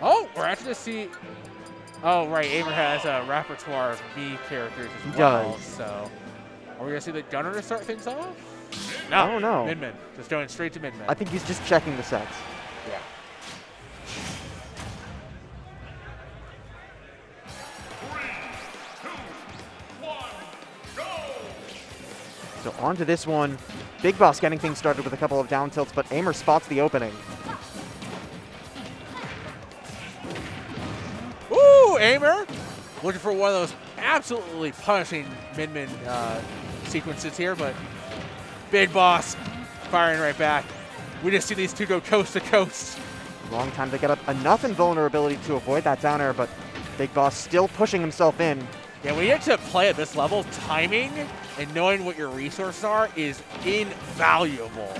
Oh, we're actually to see. Oh, right. AEMehr has a repertoire of B characters as He well. does. So, are we gonna see the Gunner to start things off? I don't know. Min Min. Just going straight to Min. I think he's just checking the sets. yeah. So on to this one. Big Boss getting things started with a couple of down tilts, but AEMehr spots the opening. AEMehr! Looking for one of those absolutely punishing Min Min uh, sequences here, but Big Boss firing right back. We just see these two go coast to coast. Long time to get up enough invulnerability to avoid that down air, but Big Boss still pushing himself in. Yeah, when you get to play at this level, timing and knowing what your resources are is invaluable.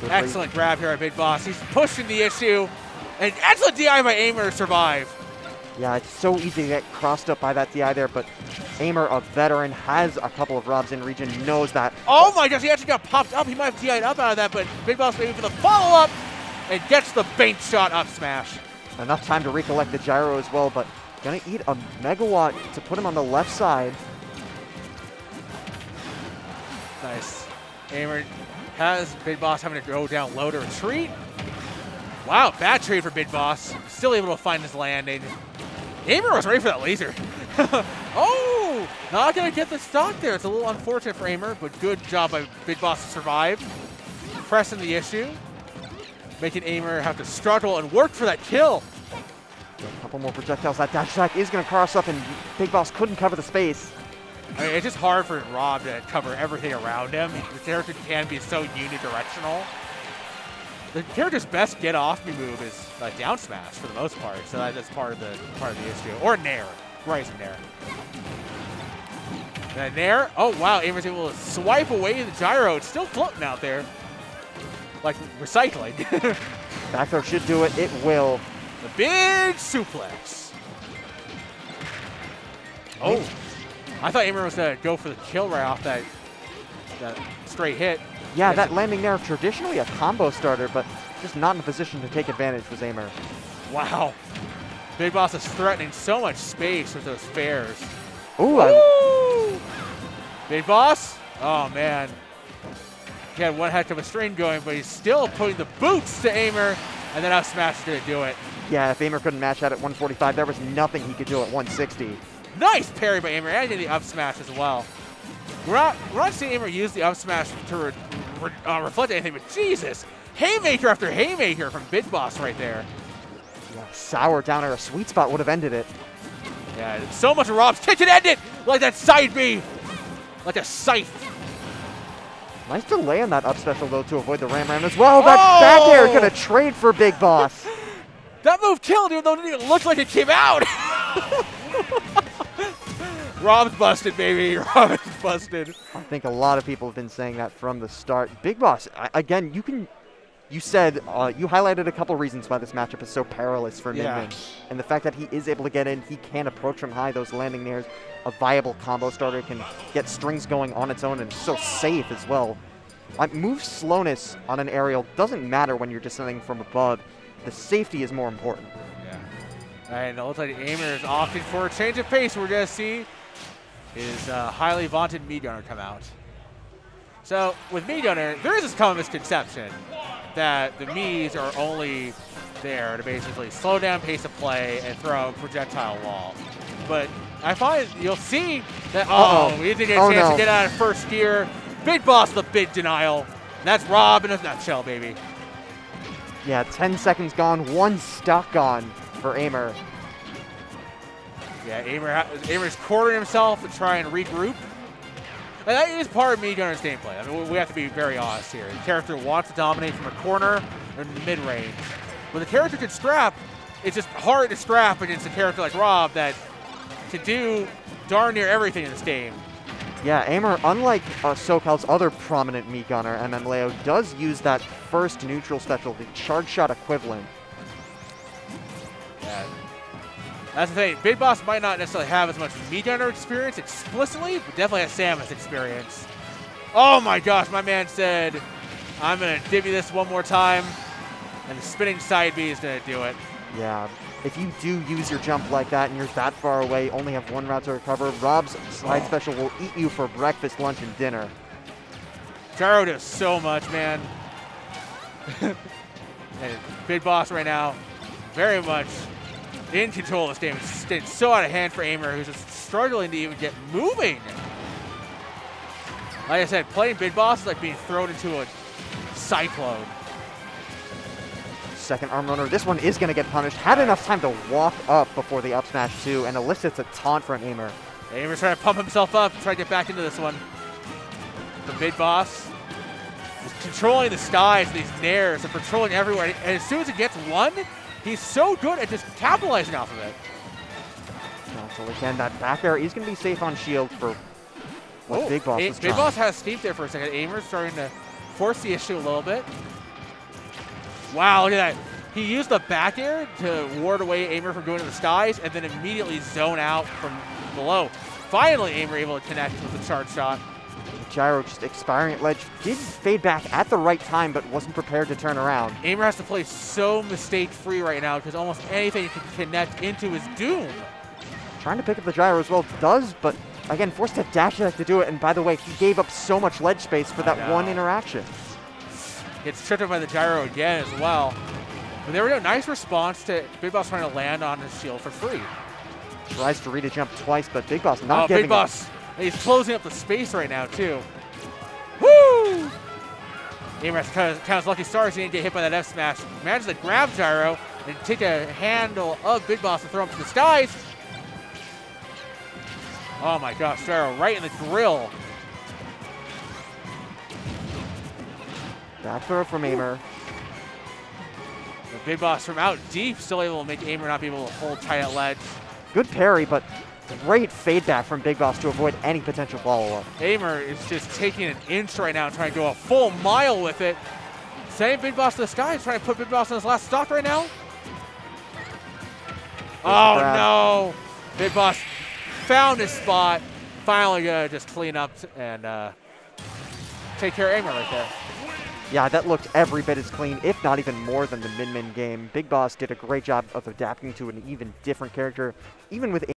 Good Excellent grab here at Big Boss. He's pushing the issue. And excellent DI by AEMehr to survive. Yeah, it's so easy to get crossed up by that DI there, but AEMehr, a veteran, has a couple of robs in region, knows that. Oh my gosh, he actually got popped up. He might have DI'd up out of that, but Big Boss maybe for the follow-up and gets the bank shot up smash. Enough time to recollect the gyro as well, but gonna eat a megawatt to put him on the left side. Nice. AEMehr has Big Boss having to go down low to retreat. Wow, bad trade for Big Boss. Still able to find his landing. AEMehr was ready for that laser. oh, not gonna get the stock there. It's a little unfortunate for AEMehr, but good job by Big Boss to survive. Pressing the issue. Making AEMehr have to struggle and work for that kill. A couple more projectiles. That dash attack is gonna cross up, and Big Boss couldn't cover the space. I mean, it's just hard for Rob to cover everything around him. The character can be so unidirectional. The character's best get off me move is a down smash for the most part, so that's part of the part of the issue. Or Nair, Rising Nair. That Nair, oh wow, AEMehr's able to swipe away the gyro. It's still floating out there, like recycling. Back throw should do it. It will. the big suplex. Oh, I thought AEMehr was gonna go for the kill right off that that straight hit. Yeah, that landing there, traditionally a combo starter, but just not in a position to take advantage was AEMehr. Wow. Big Boss is threatening so much space with those fairs. Ooh, Woo! Big Boss? Oh, man. He had one heck of a string going, but he's still putting the boots to AEMehr, and then up smash is going to do it. yeah, if AEMehr couldn't match that at 145, there was nothing he could do at 160. Nice parry by AEMehr, and did the up smash as well. We're not, we're not seeing AEMehr use the up smash to re, re, uh, reflect anything, but Jesus! Haymaker after Haymaker from Big Boss right there. Yeah, sour down air, a sweet spot would have ended it. Yeah, so much of Rob's kitchen ended like that side B, like a scythe. Nice delay on that up special though to avoid the ram ram as well. That back air Oh! gonna trade for Big Boss. That move killed, even though it didn't even look like it came out. Rob's busted, baby. Rob's busted. I think a lot of people have been saying that from the start. Big Boss, I, again, you can. You said uh, you highlighted a couple reasons why this matchup is so perilous for Yeah. Min, and the fact that he is able to get in, he can approach from high. Those landing nairs, a viable combo starter can get strings going on its own, and so safe as well. Uh, move slowness on an aerial doesn't matter when you're descending from above. The safety is more important. Yeah. And it looks like AEMehr is opting for a change of pace. We're going to see his uh, highly vaunted Mii Gunner come out. So with Mii Gunner, there is this common misconception that the Miis are only there to basically slow down pace of play and throw a projectile wall. But I find you'll see that, oh, Uh-oh. we didn't get a Oh, chance no. to get out of first gear. Big boss the big denial. And that's Rob in a nutshell, baby. Yeah, 10 seconds gone, one stock gone for AEMehr. Yeah, AEMehr, ha- AEMehr's quartering himself to try and regroup. And that is part of Mii Gunner's gameplay. I mean, we- have to be very honest here. The character wants to dominate from a corner or in the mid range. When the character can strap, it's just hard to strap against a character like Rob that can do darn near everything in this game. Yeah, AEMehr, unlike uh, SoCal's other prominent Mii Gunner, MM Leo, does use that first neutral special, the charge shot equivalent. That's the thing. Big Boss might not necessarily have as much Mii Gunner experience explicitly, but definitely has Samus experience. Oh my gosh, my man said, I'm going to divvy this one more time. And the spinning side B is going to do it. Yeah, if you do use your jump like that and you're that far away, only have one route to recover, Rob's slide Oh. special will eat you for breakfast, lunch, and dinner. Gyro does so much, man. and Big Boss right now, very much in control this game. It's getting so out of hand for AEMehr, who's just struggling to even get moving. Like I said, playing Big Boss is like being thrown into a cyclone. Second arm runner. This one is going to get punished. Had enough time to walk up before the up smash too, and elicits a taunt from AEMehr. AEMehr's trying to pump himself up, try to get back into this one. The Big Boss is controlling the skies, these nairs, and patrolling everywhere. And as soon as it gets one, he's so good at just capitalizing off of it. So again, that back air is going to be safe on shield for what Oh, Big Boss was Big. Boss has Steve there for a second. AEMehr's starting to force the issue a little bit. Wow, look at that. He used the back air to ward away AEMehr from going to the skies and then immediately zone out from below. Finally, AEMehr able to connect with the charge shot. Gyro just expiring at ledge. Did fade back at the right time, but wasn't prepared to turn around. AEMehr has to play so mistake free right now because almost anything can connect into his doom. Trying to pick up the gyro as well. Does, but again, forced to dash attack to do it. And by the way, he gave up so much ledge space for that one interaction. Gets tripped up by the gyro again as well. But there we go. Nice response to Big Boss trying to land on his shield for free. Tries to read a jump twice, but Big Boss not oh, giving Big up. Boss. He's closing up the space right now, too. Woo! AEMehr counts to count- count lucky stars. He didn't get hit by that F smash. Manages to grab Gyro and take a handle of Big Boss and throw him to the skies. Oh my gosh, Gyro right in the grill. Back throw from AEMehr. The Big Boss from out deep still able to make AEMehr not be able to hold tight at ledge. Good parry, but great fade back from Big Boss to avoid any potential follow-up. AEMehr is just taking an inch right now and trying to go a full mile with it. Sending Big Boss to the sky, trying to put Big Boss on his last stop right now. Oh no! Big Boss found his spot. Finally gonna just clean up and uh, take care of AEMehr right there. Yeah, that looked every bit as clean, if not even more than the Min Min game. Big Boss did a great job of adapting to an even different character, even with